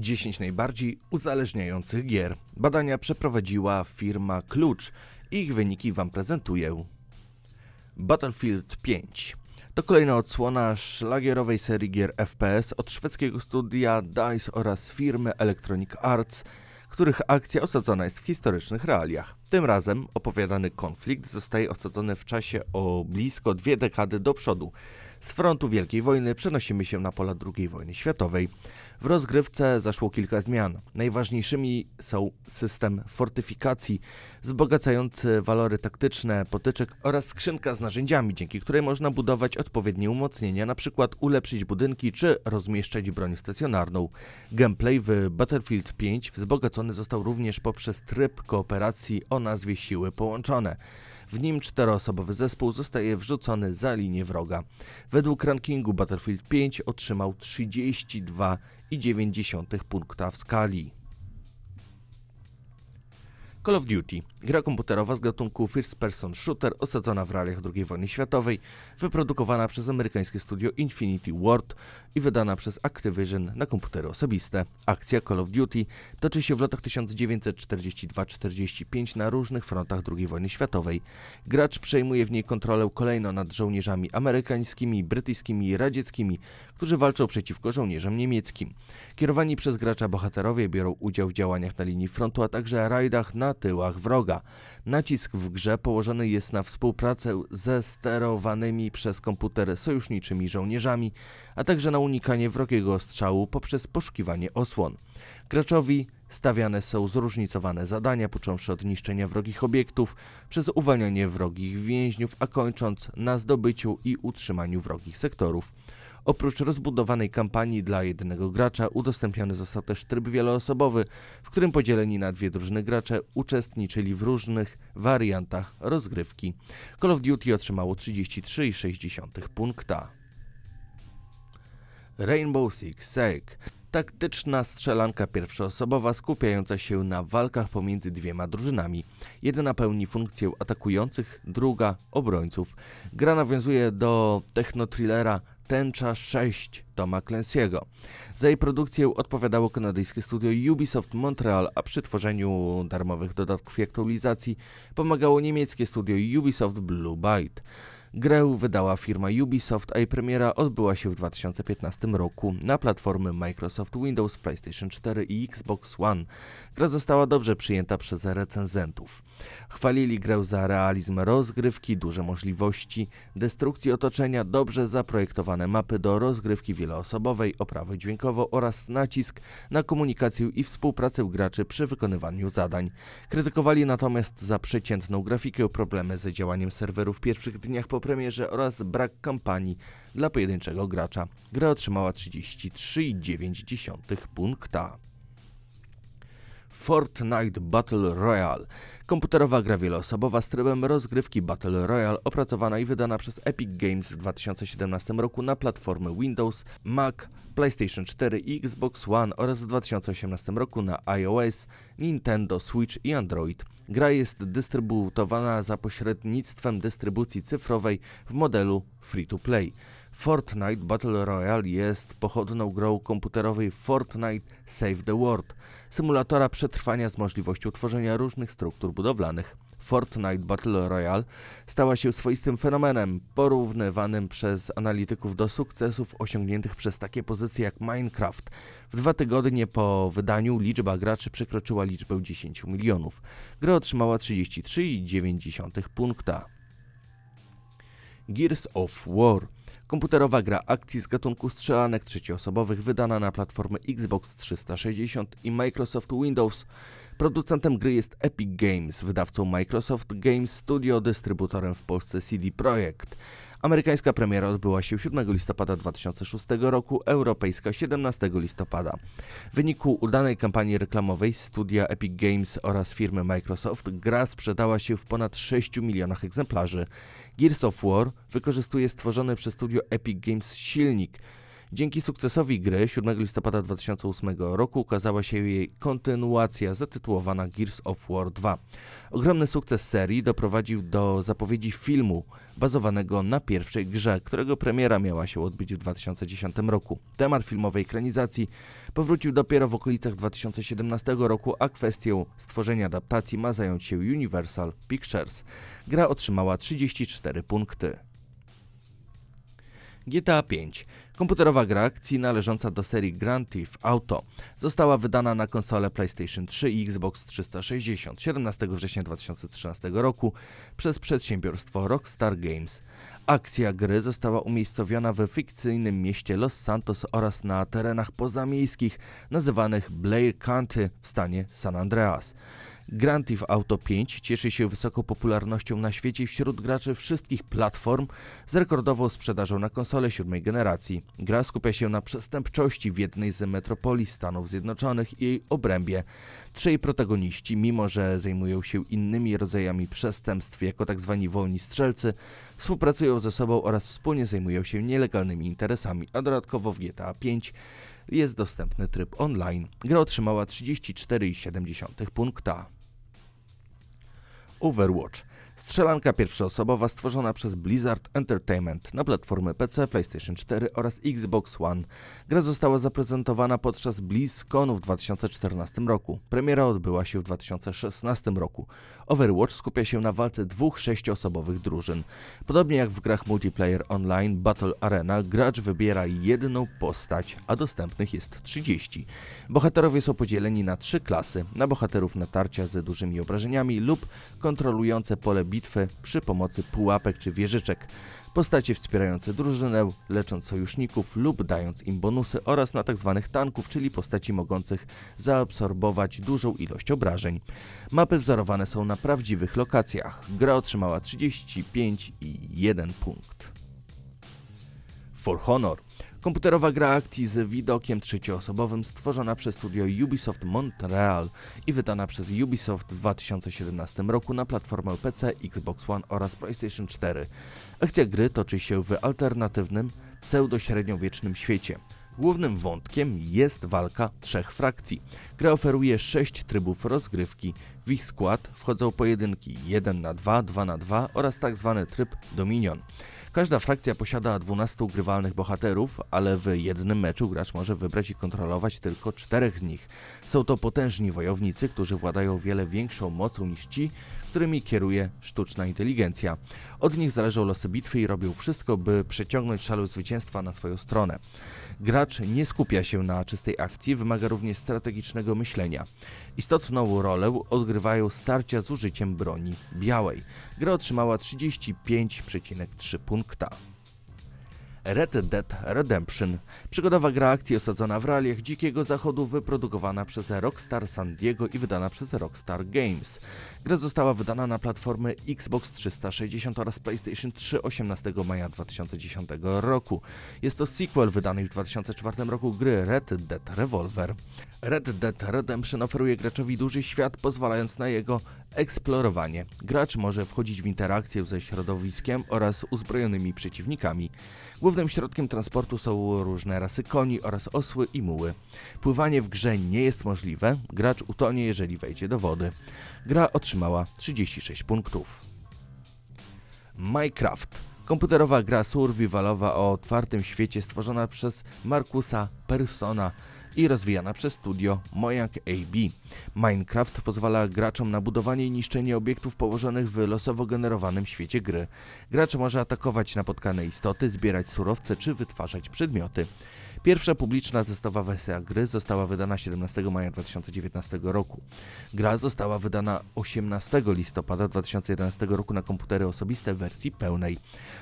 10 najbardziej uzależniających gier. Badania przeprowadziła firma Klucz. Ich wyniki Wam prezentuję. Battlefield 5 to kolejna odsłona szlagierowej serii gier FPS od szwedzkiego studia DICE oraz firmy Electronic Arts, których akcja osadzona jest w historycznych realiach. Tym razem opowiadany konflikt zostaje osadzony w czasie o blisko dwie dekady do przodu. Z frontu Wielkiej Wojny przenosimy się na pola II wojny światowej. W rozgrywce zaszło kilka zmian. Najważniejszymi są system fortyfikacji, wzbogacający walory taktyczne potyczek oraz skrzynka z narzędziami, dzięki której można budować odpowiednie umocnienia, np. ulepszyć budynki czy rozmieszczać broń stacjonarną. Gameplay w Battlefield 5 wzbogacony został również poprzez tryb kooperacji o nazwie Siły Połączone. W nim czteroosobowy zespół zostaje wrzucony za linię wroga. Według rankingu Battlefield 5 otrzymał 32,9 punkta w skali. Call of Duty, gra komputerowa z gatunku First Person Shooter osadzona w realiach II wojny światowej, wyprodukowana przez amerykańskie studio Infinity Ward i wydana przez Activision na komputery osobiste. Akcja Call of Duty toczy się w latach 1942-45 na różnych frontach II wojny światowej. Gracz przejmuje w niej kontrolę kolejno nad żołnierzami amerykańskimi, brytyjskimi i radzieckimi, którzy walczą przeciwko żołnierzom niemieckim. Kierowani przez gracza bohaterowie biorą udział w działaniach na linii frontu, a także rajdach na tyłach wroga. Nacisk w grze położony jest na współpracę ze sterowanymi przez komputer sojuszniczymi żołnierzami, a także na unikanie wrogiego strzału poprzez poszukiwanie osłon. Graczowi stawiane są zróżnicowane zadania, począwszy od niszczenia wrogich obiektów, przez uwalnianie wrogich więźniów, a kończąc na zdobyciu i utrzymaniu wrogich sektorów. Oprócz rozbudowanej kampanii dla jednego gracza, udostępniony został też tryb wieloosobowy, w którym podzieleni na dwie drużyny gracze uczestniczyli w różnych wariantach rozgrywki. Call of Duty otrzymało 33,6 punkta. Rainbow Six Siege taktyczna strzelanka pierwszoosobowa skupiająca się na walkach pomiędzy dwiema drużynami. Jedna pełni funkcję atakujących, druga obrońców. Gra nawiązuje do technotrillera Tęcza 6 Toma Clancy'ego. Za jej produkcję odpowiadało kanadyjskie studio Ubisoft Montreal, a przy tworzeniu darmowych dodatków i aktualizacji pomagało niemieckie studio Ubisoft Blue Byte. Grę wydała firma Ubisoft, a jej premiera odbyła się w 2015 roku na platformy Microsoft Windows, PlayStation 4 i Xbox One. Gra została dobrze przyjęta przez recenzentów. Chwalili grę za realizm rozgrywki, duże możliwości, destrukcji otoczenia, dobrze zaprojektowane mapy do rozgrywki wieloosobowej, oprawę dźwiękową oraz nacisk na komunikację i współpracę graczy przy wykonywaniu zadań. Krytykowali natomiast za przeciętną grafikę, problemy z działaniem serwerów w pierwszych dniach po premierze oraz brak kampanii dla pojedynczego gracza. Gra otrzymała 33,9 punkta. Fortnite Battle Royale. Komputerowa gra wieloosobowa z trybem rozgrywki Battle Royale opracowana i wydana przez Epic Games w 2017 roku na platformy Windows, Mac, PlayStation 4 i Xbox One oraz w 2018 roku na iOS, Nintendo Switch i Android. Gra jest dystrybuowana za pośrednictwem dystrybucji cyfrowej w modelu free-to-play. Fortnite Battle Royale jest pochodną grą komputerowej Fortnite Save the World, symulatora przetrwania z możliwością tworzenia różnych struktur budowlanych. Fortnite Battle Royale stała się swoistym fenomenem, porównywanym przez analityków do sukcesów osiągniętych przez takie pozycje jak Minecraft. W dwa tygodnie po wydaniu liczba graczy przekroczyła liczbę 10 milionów. Gra otrzymała 33,9 punkta. Gears of War Komputerowa gra akcji z gatunku strzelanek trzecioosobowych wydana na platformy Xbox 360 i Microsoft Windows. Producentem gry jest Epic Games, wydawcą Microsoft Games Studio, dystrybutorem w Polsce CD Projekt. Amerykańska premiera odbyła się 7 listopada 2006 roku, europejska 17 listopada. W wyniku udanej kampanii reklamowej studia Epic Games oraz firmy Microsoft gra sprzedała się w ponad 6 milionach egzemplarzy. Gears of War wykorzystuje stworzony przez studio Epic Games silnik, Dzięki sukcesowi gry 7 listopada 2008 roku ukazała się jej kontynuacja zatytułowana Gears of War 2. Ogromny sukces serii doprowadził do zapowiedzi filmu bazowanego na pierwszej grze, którego premiera miała się odbyć w 2010 roku. Temat filmowej ekranizacji powrócił dopiero w okolicach 2017 roku, a kwestią stworzenia adaptacji ma zająć się Universal Pictures. Gra otrzymała 34 punkty. GTA 5. Komputerowa gra akcji należąca do serii Grand Theft Auto została wydana na konsolę PlayStation 3 i Xbox 360 17 września 2013 roku przez przedsiębiorstwo Rockstar Games. Akcja gry została umiejscowiona we fikcyjnym mieście Los Santos oraz na terenach pozamiejskich nazywanych Blair County w stanie San Andreas. Grand Theft Auto 5 cieszy się wysoką popularnością na świecie wśród graczy wszystkich platform z rekordową sprzedażą na konsole siódmej generacji. Gra skupia się na przestępczości w jednej z metropolii Stanów Zjednoczonych i jej obrębie. Trzej protagoniści, mimo że zajmują się innymi rodzajami przestępstw jako tzw. Tak wolni strzelcy, współpracują ze sobą oraz wspólnie zajmują się nielegalnymi interesami, a dodatkowo w GTA 5 jest dostępny tryb online. Gra otrzymała 34,7 punkta. Overwatch. Strzelanka pierwszoosobowa stworzona przez Blizzard Entertainment na platformy PC, PlayStation 4 oraz Xbox One. Gra została zaprezentowana podczas BlizzConu w 2014 roku. Premiera odbyła się w 2016 roku. Overwatch skupia się na walce dwóch sześcioosobowych drużyn. Podobnie jak w grach multiplayer online Battle Arena, gracz wybiera jedną postać, a dostępnych jest 30. Bohaterowie są podzieleni na trzy klasy: na bohaterów natarcia z dużymi obrażeniami lub kontrolujące pole bitwy przy pomocy pułapek czy wieżyczek postacie wspierające drużynę, lecząc sojuszników lub dając im bonusy oraz na tzw. Tak tanków, czyli postaci mogących zaabsorbować dużą ilość obrażeń. Mapy wzorowane są na prawdziwych lokacjach. Gra otrzymała 35 i 1 punkt. For Honor Komputerowa gra akcji z widokiem trzecioosobowym stworzona przez studio Ubisoft Montreal i wydana przez Ubisoft w 2017 roku na platformę PC, Xbox One oraz PlayStation 4. Akcja gry toczy się w alternatywnym, pseudo-średniowiecznym świecie. Głównym wątkiem jest walka trzech frakcji. Gra oferuje sześć trybów rozgrywki. W ich skład wchodzą pojedynki 1 na 2, 2 na 2 oraz tzw. Tak tryb Dominion. Każda frakcja posiada 12 grywalnych bohaterów, ale w jednym meczu gracz może wybrać i kontrolować tylko czterech z nich. Są to potężni wojownicy, którzy władają wiele większą mocą niż ci, którymi kieruje sztuczna inteligencja. Od nich zależą losy bitwy i robią wszystko, by przeciągnąć szalu zwycięstwa na swoją stronę. Gracz nie skupia się na czystej akcji, wymaga również strategicznego myślenia. Istotną rolę odgrywają starcia z użyciem broni białej. Gra otrzymała 35,3 punkta. Red Dead Redemption. Przygodowa gra akcji osadzona w realiach dzikiego zachodu, wyprodukowana przez Rockstar San Diego i wydana przez Rockstar Games. Gra została wydana na platformy Xbox 360 oraz PlayStation 3 18 maja 2010 roku. Jest to sequel wydanej w 2004 roku gry Red Dead Revolver. Red Dead Redemption oferuje graczowi duży świat, pozwalając na jego eksplorowanie. Gracz może wchodzić w interakcję ze środowiskiem oraz uzbrojonymi przeciwnikami. Głównym środkiem transportu są różne rasy koni oraz osły i muły. Pływanie w grze nie jest możliwe, gracz utonie jeżeli wejdzie do wody. Gra otrzymała 36 punktów. Minecraft Komputerowa gra survivalowa o otwartym świecie stworzona przez Markusa Persona i rozwijana przez studio Mojang AB. Minecraft pozwala graczom na budowanie i niszczenie obiektów położonych w losowo generowanym świecie gry. Gracz może atakować napotkane istoty, zbierać surowce czy wytwarzać przedmioty. Pierwsza publiczna testowa wersja gry została wydana 17 maja 2019 roku. Gra została wydana 18 listopada 2011 roku na komputery osobiste w wersji pełnej.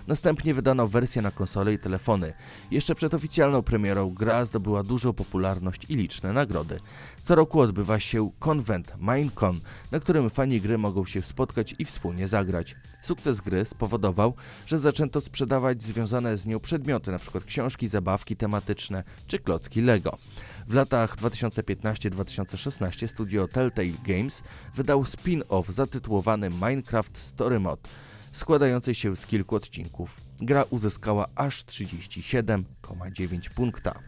Następnie wydano wersję na konsole i telefony. Jeszcze przed oficjalną premierą gra zdobyła dużą popularność i liczne nagrody. Co roku odbywa się konwent Minecon, na którym fani gry mogą się spotkać i wspólnie zagrać. Sukces gry spowodował, że zaczęto sprzedawać związane z nią przedmioty, np. książki, zabawki tematyczne czy klocki Lego. W latach 2015-2016 studio Telltale Games wydał spin-off zatytułowany Minecraft Story Mode, składający się z kilku odcinków. Gra uzyskała aż 37,9 punkta.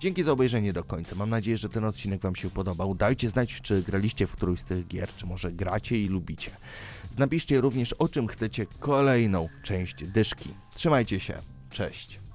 Dzięki za obejrzenie do końca. Mam nadzieję, że ten odcinek Wam się podobał. Dajcie znać, czy graliście w którąś z tych gier, czy może gracie i lubicie. Napiszcie również, o czym chcecie kolejną część dyszki. Trzymajcie się. Cześć.